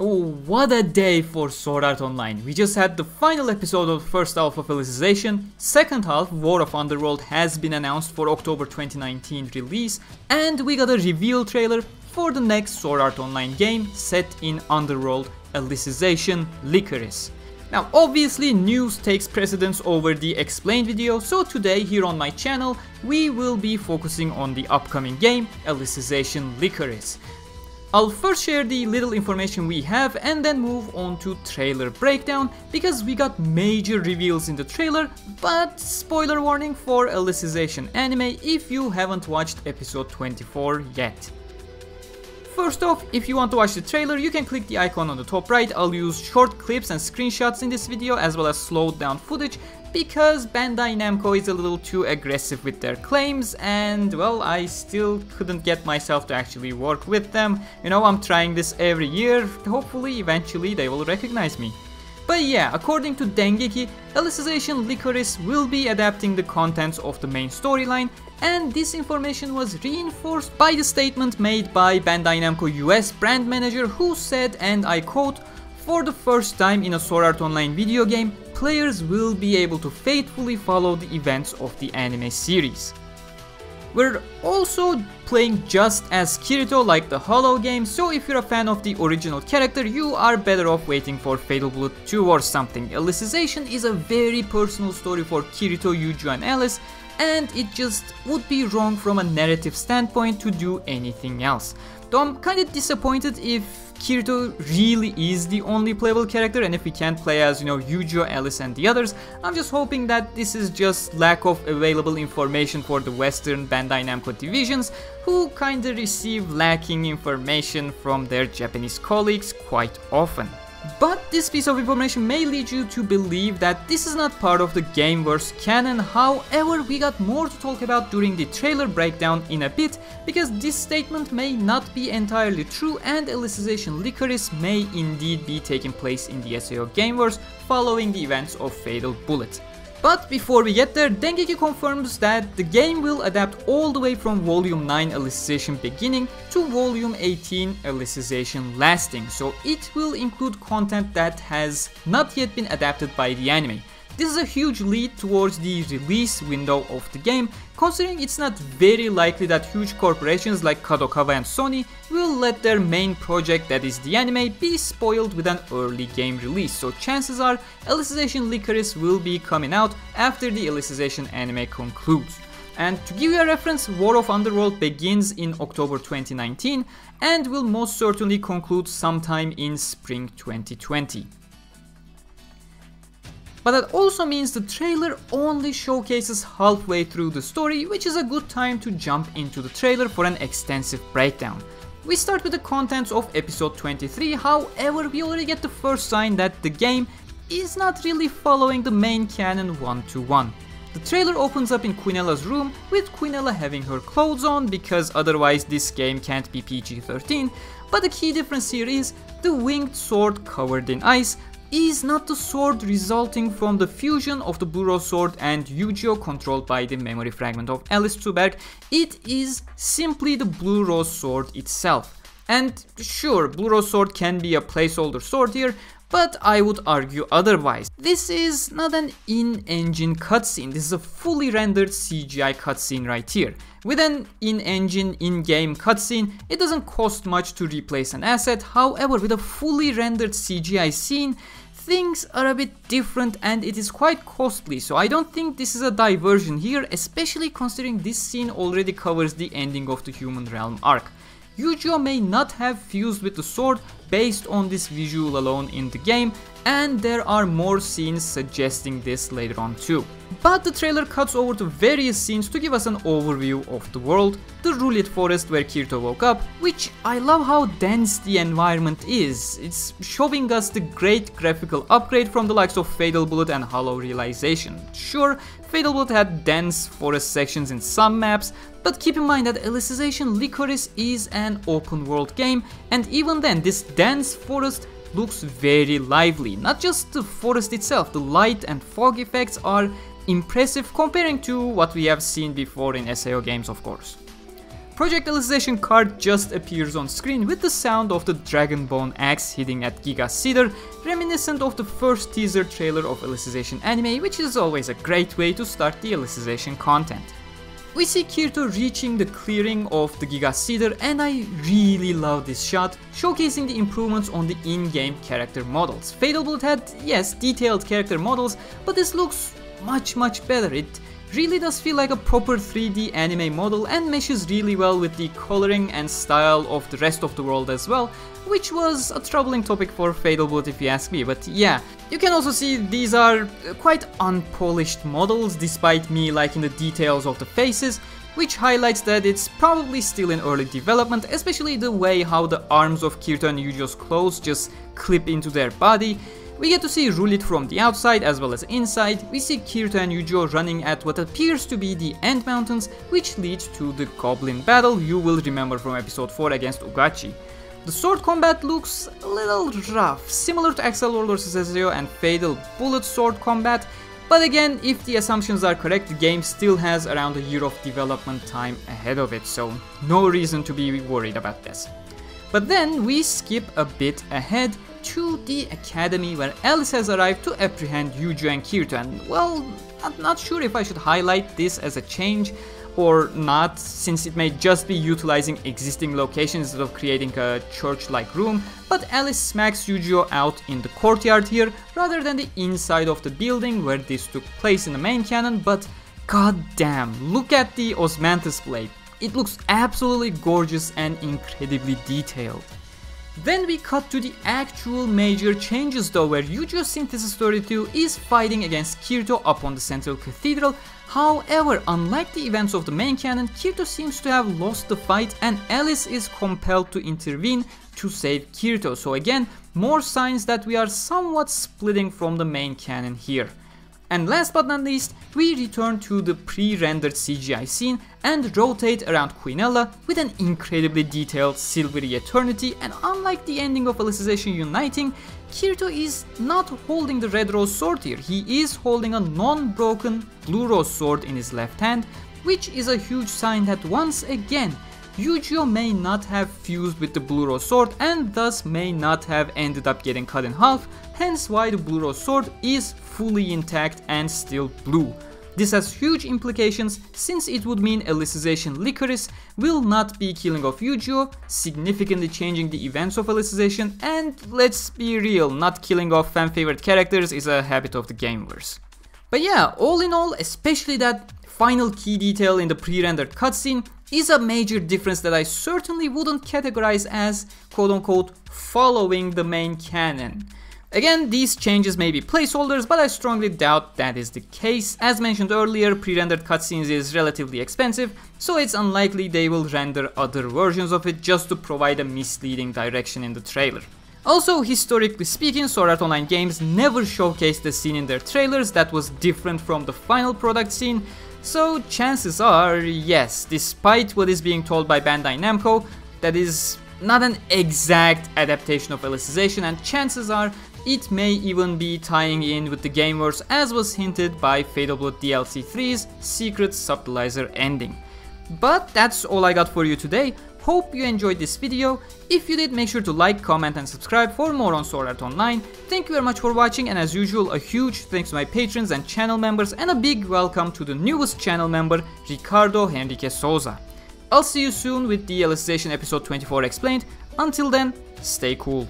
Oh, what a day for Sword Art Online. We just had the final episode of first half of Alicization, second half War of Underworld has been announced for October 2019 release, and we got a reveal trailer for the next Sword Art Online game set in Underworld Alicization Lycoris. Now obviously news takes precedence over the explained video, so today here on my channel we will be focusing on the upcoming game Alicization Lycoris. I'll first share the little information we have and then move on to trailer breakdown because we got major reveals in the trailer but spoiler warning for Alicization anime if you haven't watched episode 24 yet. First off, if you want to watch the trailer, you can click the icon on the top right. I'll use short clips and screenshots in this video as well as slowed down footage because Bandai Namco is a little too aggressive with their claims and well I still couldn't get myself to actually work with them. You know I'm trying this every year, hopefully eventually they will recognize me. But yeah, according to Dengeki, Alicization Lycoris will be adapting the contents of the main storyline and this information was reinforced by the statement made by Bandai Namco US brand manager who said and I quote for the first time in a Sword Art Online video game, players will be able to faithfully follow the events of the anime series. We're also playing just as Kirito like the Hollow game, so if you're a fan of the original character, you are better off waiting for Fatal Bullet 2 or something. Alicization is a very personal story for Kirito, Eugeo and Alice, and it just would be wrong from a narrative standpoint to do anything else. Though I'm kinda disappointed if Kirito really is the only playable character and if we can't play as, you know, Eugeo, Alice and the others, I'm just hoping that this is just lack of available information for the western Bandai Namco divisions who kinda receive lacking information from their Japanese colleagues quite often. But this piece of information may lead you to believe that this is not part of the Gameverse canon, however we got more to talk about during the trailer breakdown in a bit because this statement may not be entirely true and Alicization Lycoris may indeed be taking place in the SAO Gameverse following the events of Fatal Bullet. But before we get there, Dengeki confirms that the game will adapt all the way from Volume 9 Alicization Beginning to Volume 18 Alicization Lasting, so it will include content that has not yet been adapted by the anime. This is a huge lead towards the release window of the game, considering it's not very likely that huge corporations like Kadokawa and Sony will let their main project that is the anime be spoiled with an early game release, so chances are Alicization Lycoris will be coming out after the Alicization anime concludes. And to give you a reference, War of Underworld begins in October 2019 and will most certainly conclude sometime in spring 2020. But that also means the trailer only showcases halfway through the story, which is a good time to jump into the trailer for an extensive breakdown. We start with the contents of episode 23, however we already get the first sign that the game is not really following the main canon one to one. The trailer opens up in Quinella's room with Quinella having her clothes on because otherwise this game can't be PG-13, but the key difference here is the winged sword covered in ice is not the sword resulting from the fusion of the Blue Rose sword and Eugeo controlled by the memory fragment of Alice Zuberg, it is simply the Blue Rose sword itself. And sure, Blue Rose sword can be a placeholder sword here, but I would argue otherwise. This is not an in-engine cutscene, this is a fully rendered CGI cutscene right here. With an in-engine, in-game cutscene, it doesn't cost much to replace an asset, however with a fully rendered CGI scene, things are a bit different and it is quite costly so I don't think this is a diversion here especially considering this scene already covers the ending of the Human Realm arc. Eugeo may not have fused with the sword based on this visual alone in the game and there are more scenes suggesting this later on too. But the trailer cuts over to various scenes to give us an overview of the world, the R'lyeh forest where Kirito woke up, which I love how dense the environment is. It's showing us the great graphical upgrade from the likes of Fatal Bullet and Hollow Realization. Sure, Fatal Bullet had dense forest sections in some maps, but keep in mind that Alicization Lycoris is an open world game and even then this dense forest looks very lively. Not just the forest itself, the light and fog effects are impressive comparing to what we have seen before in SAO games of course. Project Alicization card just appears on screen with the sound of the Dragonbone axe hitting at Giga Cedar, reminiscent of the first teaser trailer of Alicization anime, which is always a great way to start the Alicization content. We see Kirito reaching the clearing of the Giga Cedar and I really love this shot, showcasing the improvements on the in-game character models. Fatal Bullet had, yes, detailed character models, but this looks much much better. It really does feel like a proper 3D anime model and meshes really well with the coloring and style of the rest of the world as well, which was a troubling topic for Fatal Bullet if you ask me, but yeah. You can also see these are uh, quite unpolished models despite me liking the details of the faces, which highlights that it's probably still in early development, especially the way how the arms of Kirito and Eugeo's clothes just clip into their body, we get to see Rulid from the outside as well as inside, we see Kirito and Eugeo running at what appears to be the End Mountains, which leads to the Goblin battle you will remember from episode 4 against Ugachi. The sword combat looks a little rough, similar to Accel World Cesio and Fatal Bullet sword combat, but again, if the assumptions are correct, the game still has around a year of development time ahead of it, so no reason to be worried about this. But then we skip a bit ahead to the academy where Alice has arrived to apprehend Eugeo and Kirito and well, I'm not sure if I should highlight this as a change or not since it may just be utilizing existing locations instead of creating a church-like room, but Alice smacks Eugeo out in the courtyard here rather than the inside of the building where this took place in the main canon, but god damn, look at the Osmanthus blade. It looks absolutely gorgeous and incredibly detailed. Then we cut to the actual major changes though where Eugeo Synthesis 32 is fighting against Kirito up on the central cathedral. However, unlike the events of the main canon, Kirito seems to have lost the fight and Alice is compelled to intervene to save Kirito. So again, more signs that we are somewhat splitting from the main canon here. And last but not least, we return to the pre-rendered CGI scene and rotate around Quinella with an incredibly detailed silvery eternity and unlike the ending of Alicization Uniting, Kirito is not holding the red rose sword here, he is holding a non-broken blue rose sword in his left hand, which is a huge sign that once again, Eugeo may not have fused with the Blue Rose sword and thus may not have ended up getting cut in half, hence why the Blue Rose sword is fully intact and still blue. This has huge implications since it would mean Alicization Lycoris will not be killing off Eugeo, significantly changing the events of Alicization and let's be real, not killing off fan favorite characters is a habit of the gameverse. But yeah, all in all, especially that final key detail in the pre-rendered cutscene is a major difference that I certainly wouldn't categorize as quote unquote following the main canon. Again, these changes may be placeholders, but I strongly doubt that is the case. As mentioned earlier, pre-rendered cutscenes is relatively expensive, so it's unlikely they will render other versions of it just to provide a misleading direction in the trailer. Also, historically speaking, Sword Art Online games never showcased a scene in their trailers that was different from the final product scene, so chances are, yes, despite what is being told by Bandai Namco, that is not an exact adaptation of Alicization and chances are it may even be tying in with the Gameverse as was hinted by Fatal Bullet DLC 3's secret subtilizer ending. But that's all I got for you today. Hope you enjoyed this video. If you did, make sure to like, comment and subscribe for more on Sword Art Online. Thank you very much for watching and as usual a huge thanks to my patrons and channel members and a big welcome to the newest channel member Ricardo Henrique Souza. I'll see you soon with the Alicization episode 24 explained. Until then, stay cool.